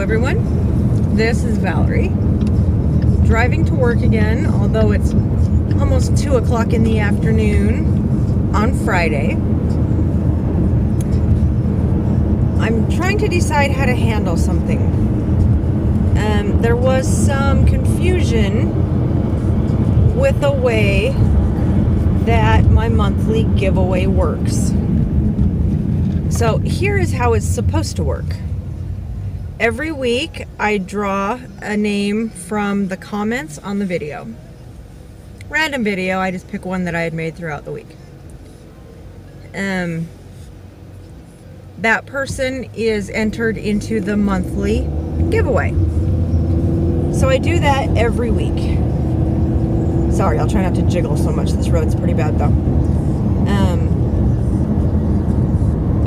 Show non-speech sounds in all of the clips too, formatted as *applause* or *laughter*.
everyone. This is Valerie. Driving to work again, although it's almost 2 o'clock in the afternoon on Friday. I'm trying to decide how to handle something. Um, there was some confusion with the way that my monthly giveaway works. So here is how it's supposed to work. Every week I draw a name from the comments on the video. Random video, I just pick one that I had made throughout the week. Um, that person is entered into the monthly giveaway. So I do that every week. Sorry, I'll try not to jiggle so much. This road's pretty bad though. Um,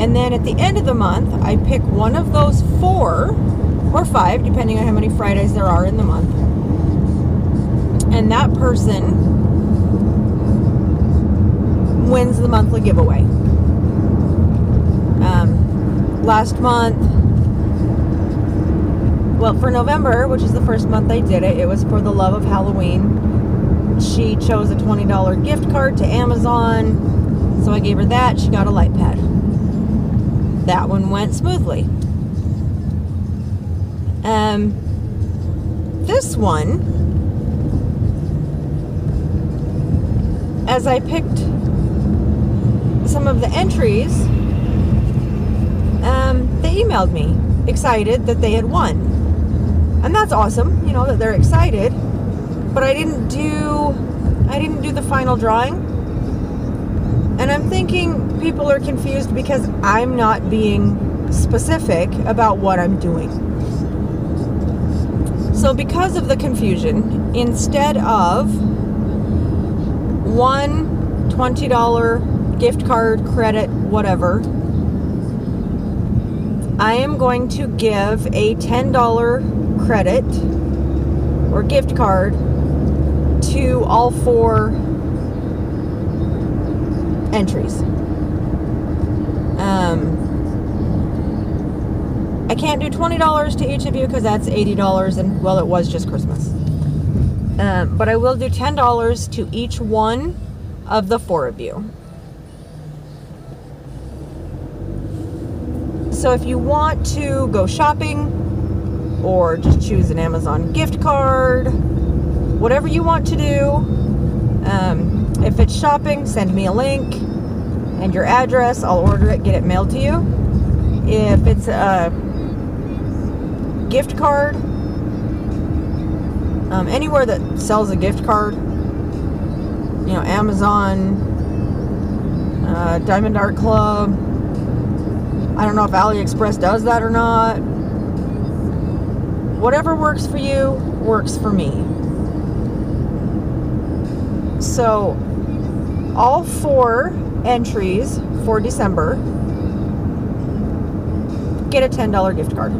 and then at the end of the month, I pick one of those four or five, depending on how many Fridays there are in the month. And that person wins the monthly giveaway. Um, last month, well, for November, which is the first month I did it, it was for the love of Halloween. She chose a $20 gift card to Amazon. So I gave her that. She got a light pad that one went smoothly. Um, this one, as I picked some of the entries, um, they emailed me excited that they had won. And that's awesome, you know, that they're excited. But I didn't do I didn't do the final drawing. And I'm thinking people are confused because I'm not being specific about what I'm doing. So, because of the confusion, instead of one $20 gift card, credit, whatever, I am going to give a $10 credit or gift card to all four entries. Um, I can't do $20 to each of you because that's $80 and well it was just Christmas. Um, but I will do $10 to each one of the four of you. So if you want to go shopping or just choose an Amazon gift card, whatever you want to do, um, if it's shopping, send me a link and your address. I'll order it, get it mailed to you. If it's a gift card, um, anywhere that sells a gift card, you know, Amazon, uh, Diamond Art Club. I don't know if AliExpress does that or not. Whatever works for you works for me. So, all four entries for December get a $10 gift card.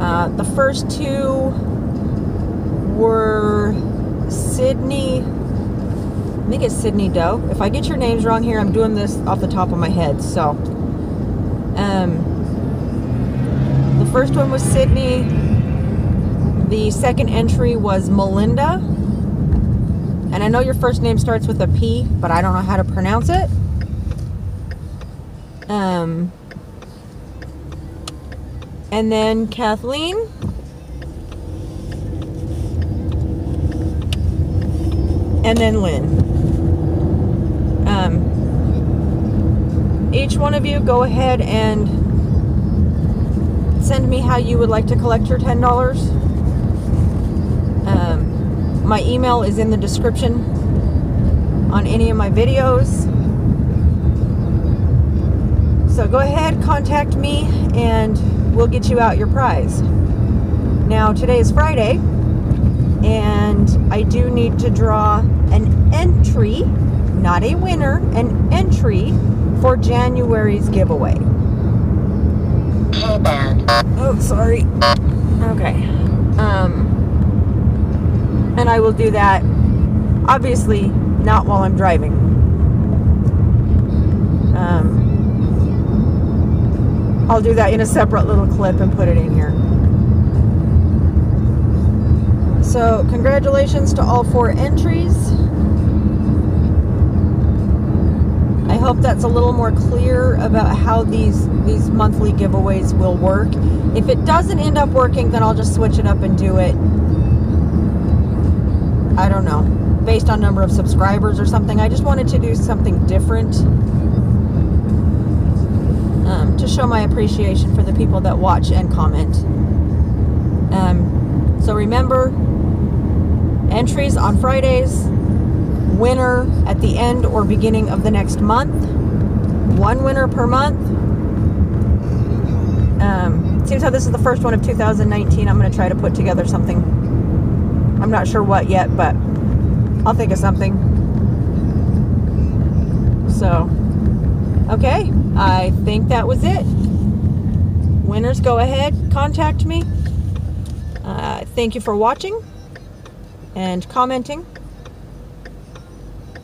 Uh, the first two were Sydney, I think it's Sydney Doe. If I get your names wrong here, I'm doing this off the top of my head. So, um, the first one was Sydney. The second entry was Melinda. And I know your first name starts with a P, but I don't know how to pronounce it. Um, and then Kathleen. And then Lynn. Um, each one of you go ahead and send me how you would like to collect your $10. My email is in the description on any of my videos. So go ahead, contact me, and we'll get you out your prize. Now, today is Friday, and I do need to draw an entry, not a winner, an entry for January's giveaway. Oh, sorry. Okay. Um, and I will do that, obviously, not while I'm driving. Um, I'll do that in a separate little clip and put it in here. So, congratulations to all four entries. I hope that's a little more clear about how these these monthly giveaways will work. If it doesn't end up working, then I'll just switch it up and do it. I don't know, based on number of subscribers or something. I just wanted to do something different um, to show my appreciation for the people that watch and comment. Um, so remember, entries on Fridays, winner at the end or beginning of the next month, one winner per month. Um, seems how this is the first one of 2019. I'm going to try to put together something. I'm not sure what yet, but I'll think of something. So, okay, I think that was it. Winners, go ahead, contact me. Uh, thank you for watching and commenting.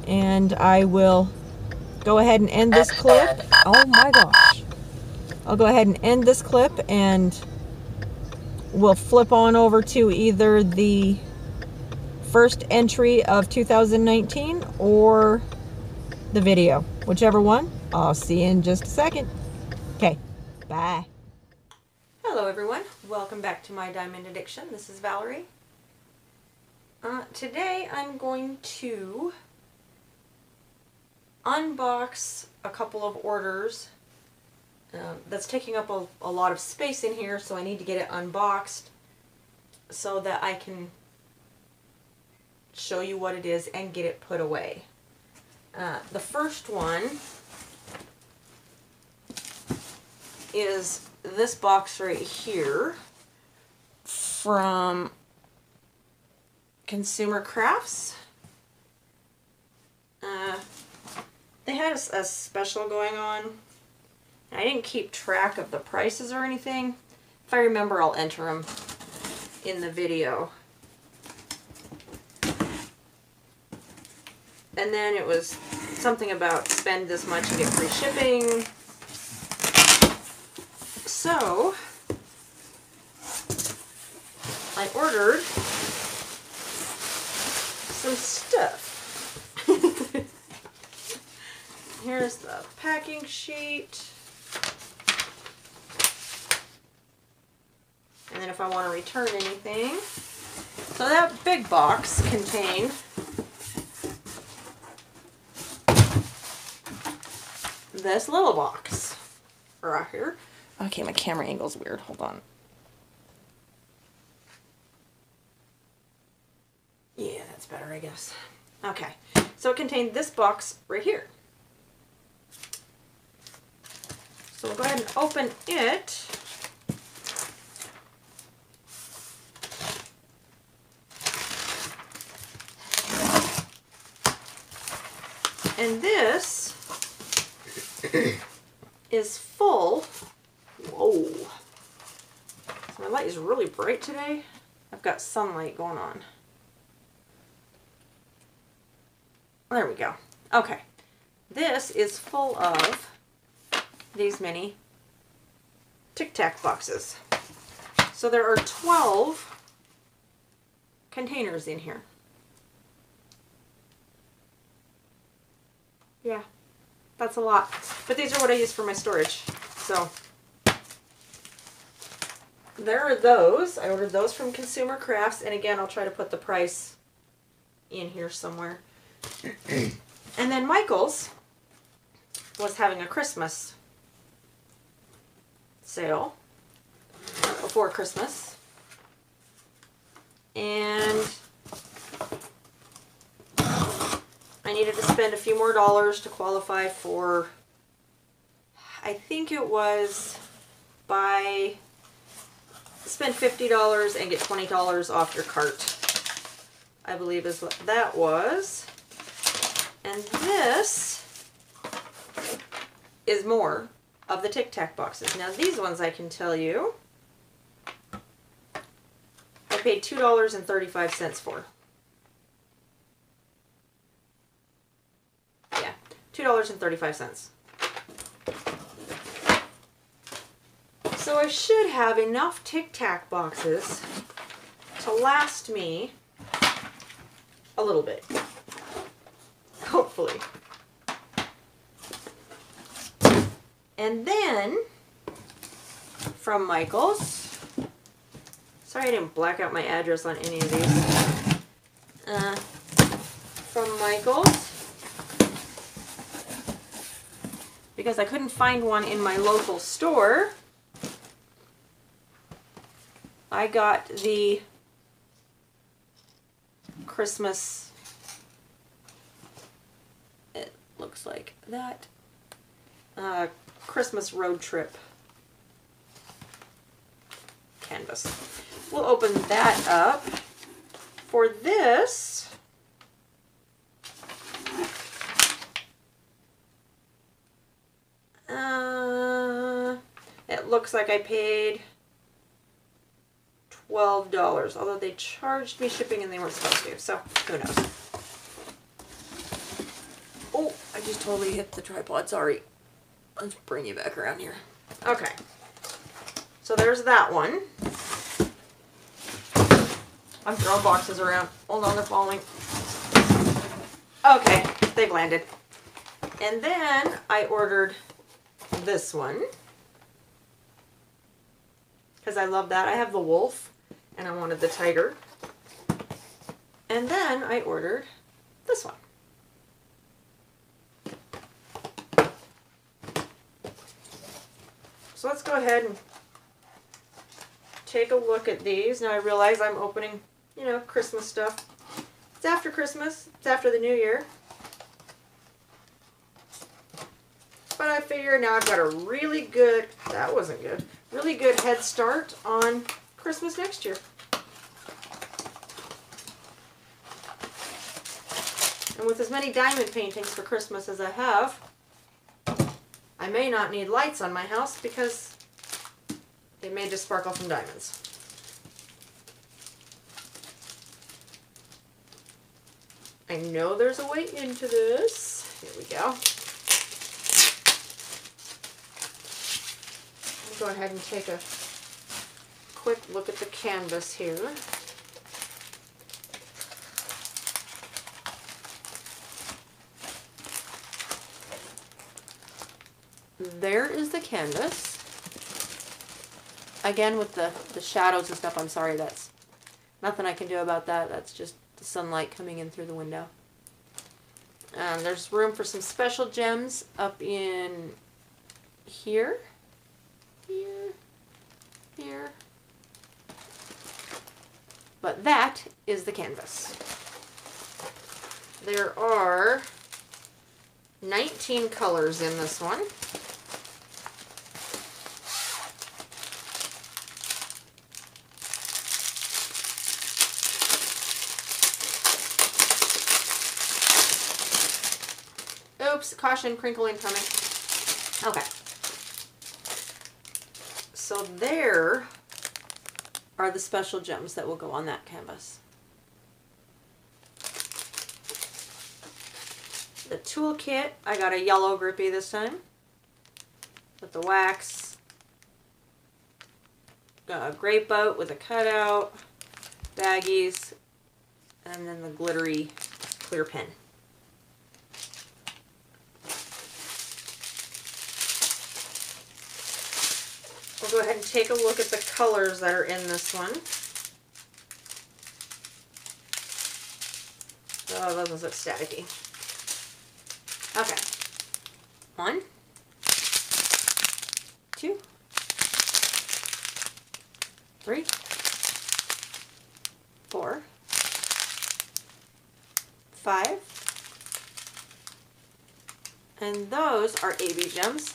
And I will go ahead and end this clip. Oh my gosh. I'll go ahead and end this clip and we'll flip on over to either the first entry of 2019 or the video, whichever one. I'll see you in just a second. Okay, bye. Hello everyone, welcome back to my Diamond Addiction. This is Valerie. Uh, today I'm going to unbox a couple of orders um, that's taking up a, a lot of space in here so I need to get it unboxed so that I can show you what it is and get it put away. Uh, the first one is this box right here from Consumer Crafts. Uh, they had a, a special going on. I didn't keep track of the prices or anything. If I remember, I'll enter them in the video. And then it was something about spend this much and get free shipping. So, I ordered some stuff. *laughs* Here's the packing sheet. And then if I want to return anything. So that big box contained this little box right here. Okay, my camera angle's weird. Hold on. Yeah, that's better, I guess. Okay, so it contained this box right here. So we'll go ahead and open it. And this *coughs* is full. Whoa. My light is really bright today. I've got sunlight going on. There we go. Okay. This is full of these mini Tic Tac boxes. So there are 12 containers in here. Yeah, that's a lot. But these are what I use for my storage. So there are those. I ordered those from Consumer Crafts. And again, I'll try to put the price in here somewhere. *clears throat* and then Michaels was having a Christmas sale before Christmas. And I needed to spend a few more dollars to qualify for, I think it was buy, spend $50 and get $20 off your cart. I believe is what that was. And this is more of the Tic Tac boxes. Now these ones I can tell you, I paid $2.35 for. $2.35. So I should have enough Tic Tac boxes to last me a little bit. Hopefully. And then from Michaels. Sorry I didn't black out my address on any of these. Uh, from Michaels. Because I couldn't find one in my local store. I got the Christmas, it looks like that, uh, Christmas road trip canvas. We'll open that up. For this, uh, it looks like I paid $12, although they charged me shipping and they weren't supposed to, so who knows. Oh, I just totally hit the tripod, sorry. Let's bring you back around here. Okay. So there's that one. I'm throwing boxes around. Hold on, they're falling. Okay, they've landed. And then I ordered this one. Because I love that. I have the wolf and I wanted the tiger. And then I ordered this one. So let's go ahead and take a look at these. Now I realize I'm opening, you know, Christmas stuff. It's after Christmas. It's after the new year. But I figure now I've got a really good, that wasn't good, really good head start on Christmas next year. And with as many diamond paintings for Christmas as I have, I may not need lights on my house because they may just sparkle from diamonds. I know there's a way into this. Here we go. Go ahead and take a quick look at the canvas here. There is the canvas. Again, with the, the shadows and stuff, I'm sorry, that's nothing I can do about that. That's just the sunlight coming in through the window. Um, there's room for some special gems up in here, here, here. But that is the canvas. There are 19 colors in this one. Oops, caution, crinkle incoming. Okay. So there are the special gems that will go on that canvas. The toolkit, I got a yellow grippy this time with the wax. Got a great boat with a cutout, baggies, and then the glittery clear pen. Go ahead and take a look at the colors that are in this one. Oh, those look staticky. Okay. One, two, three, four, five, and those are AB gems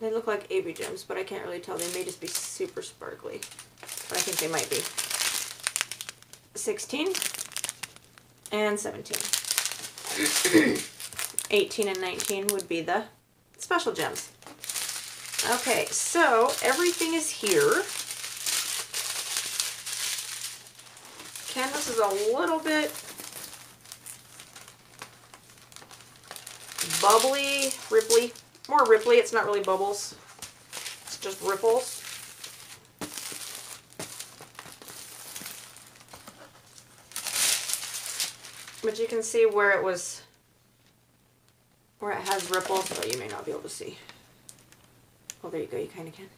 They look like AB gems, but I can't really tell. They may just be super sparkly. But I think they might be. 16 and 17. *clears throat* 18 and 19 would be the special gems. Okay, so everything is here. Canvas is a little bit bubbly, ripply, more ripply. It's not really bubbles. It's just ripples. But you can see where it was, where it has ripples, but you may not be able to see. Oh, there you go, you kind of can.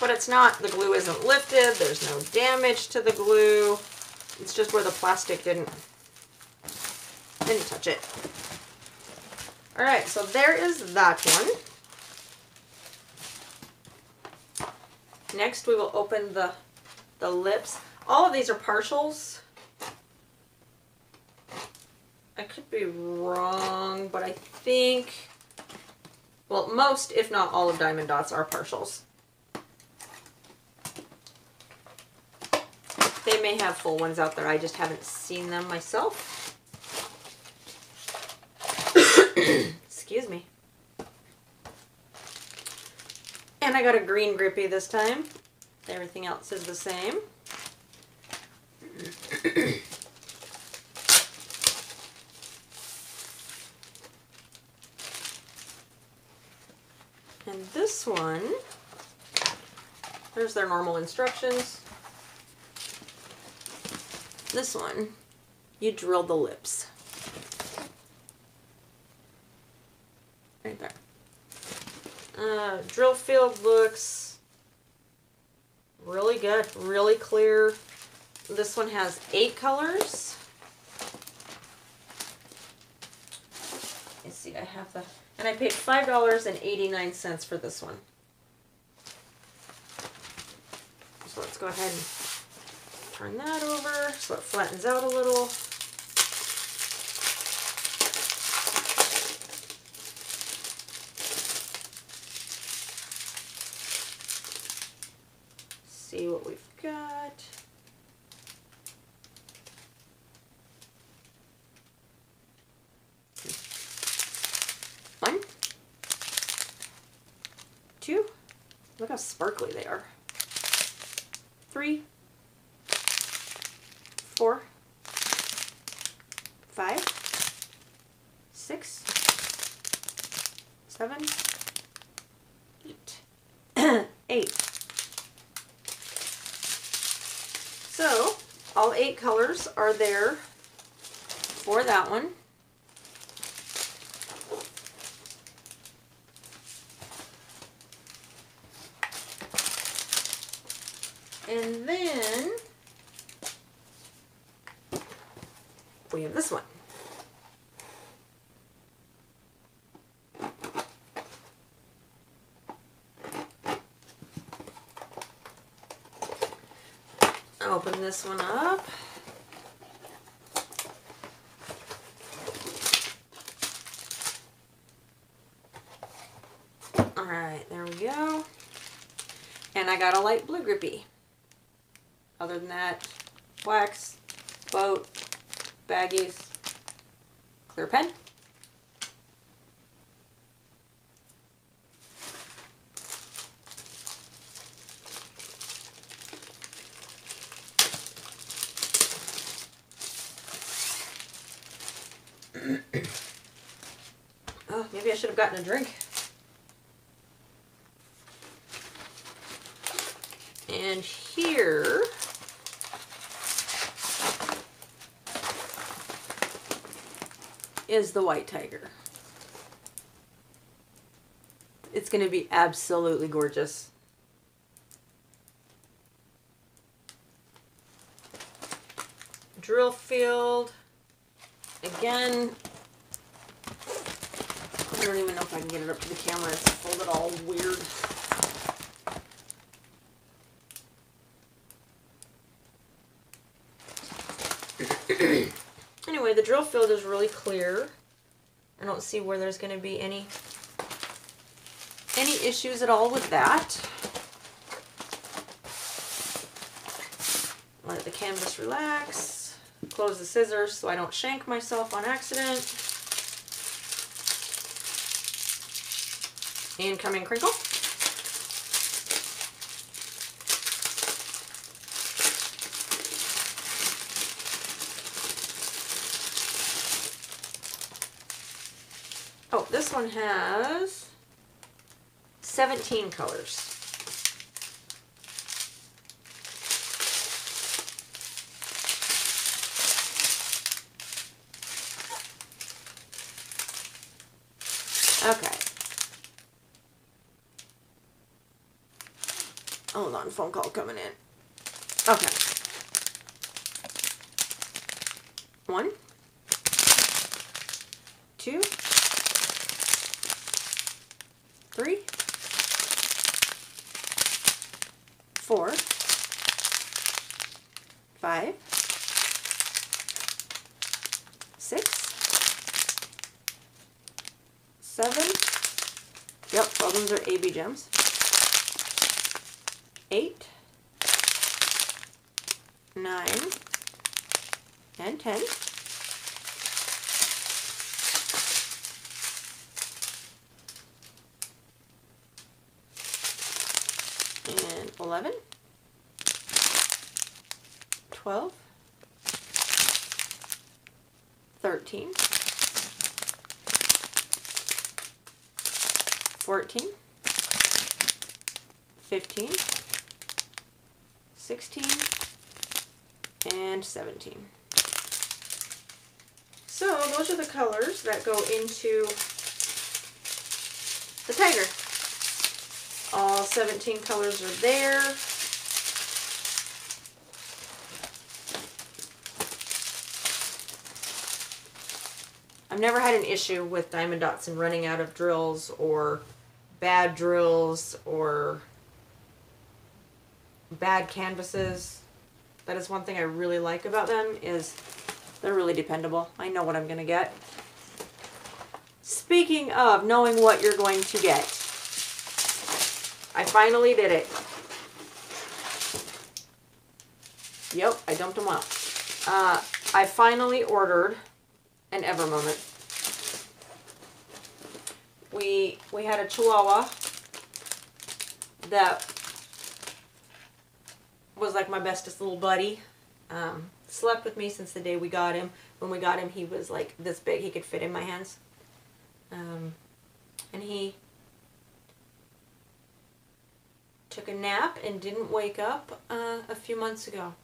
But it's not, the glue isn't lifted, there's no damage to the glue. It's just where the plastic didn't, didn't touch it. All right, so there is that one. Next, we will open the, the lips. All of these are partials. I could be wrong, but I think, well, most, if not all of Diamond Dotz are partials. They may have full ones out there. I just haven't seen them myself. Excuse me. And I got a green grippy this time. Everything else is the same. and this one, there's their normal instructions. This one, you drill the lips. Right there. Uh, drill field looks really good, really clear. This one has eight colors. Let's see, I have the, and I paid $5.89 for this one. So let's go ahead and turn that over so it flattens out a little. See what we've got. One, two, look how sparkly they are. Three, four, five, six, seven, eight. *clears throat* eight. So, all eight colors are there for that one. And then we have this one. Open this one up. All right, there we go. And I got a light blue grippy. Other than that, wax, boat, baggies, clear pen. *coughs* oh, maybe I should have gotten a drink. And here is the white tiger. It's going to be absolutely gorgeous. Drill field. Again, I don't even know if I can get it up to the camera. It's folded all weird. Anyway, the drill field is really clear. I don't see where there's going to be any any issues at all with that. Let the canvas relax. Close the scissors so I don't shank myself on accident. Incoming crinkle. Oh, this one has 17 colors. Okay. Oh, Hold on, phone call coming in. Okay. One, two, three, four, five, six, seven. Yep, all those are AB gems. Eight, nine, and ten. And eleven. 12, 13, 14, 15, 16, and 17. So those are the colors that go into the tiger. All 17 colors are there. I've never had an issue with Diamond Dotson running out of drills or bad drills or bad canvases. That is one thing I really like about them is they're really dependable. I know what I'm going to get. Speaking of knowing what you're going to get, I finally did it. Yep, I dumped them out. Uh, I finally ordered an Evermoment. We we had a Chihuahua that was like my bestest little buddy. Um, slept with me since the day we got him. When we got him, he was like this big; he could fit in my hands. Um, and he took a nap and didn't wake up uh, a few months ago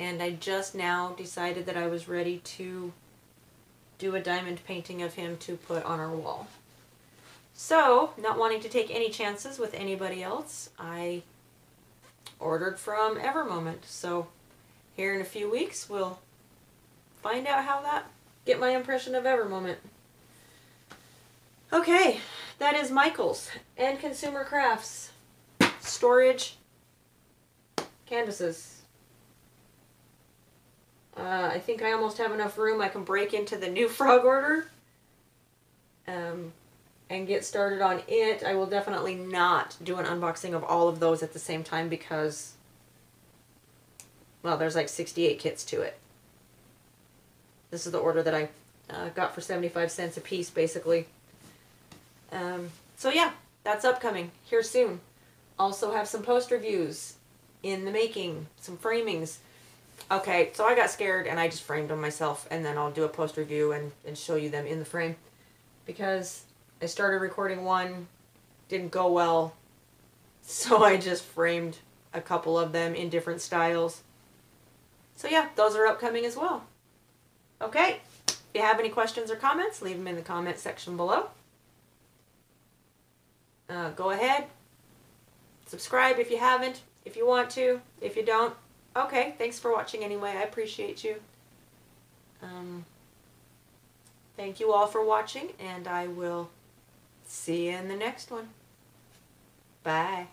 and I just now decided that I was ready to do a diamond painting of him to put on our wall. So, not wanting to take any chances with anybody else, I ordered from Evermoment. So, here in a few weeks, we'll find out how that, get my impression of Evermoment. Okay, that is Michaels and Consumer Crafts. Storage canvases. Uh, I think I almost have enough room I can break into the new *laughs* frog order um, and get started on it. I will definitely not do an unboxing of all of those at the same time because, well, there's like 68 kits to it. This is the order that I uh, got for 75 cents a piece, basically. Um, so yeah, that's upcoming here soon. Also have some post reviews in the making, some framings. Okay, so I got scared and I just framed them myself and then I'll do a post review and, and show you them in the frame. Because I started recording one, didn't go well, so I just framed a couple of them in different styles. So yeah, those are upcoming as well. Okay, if you have any questions or comments, leave them in the comment section below. Uh, go ahead, subscribe if you haven't, if you want to, if you don't, Okay, thanks for watching anyway. I appreciate you. Um, thank you all for watching, and I will see you in the next one. Bye.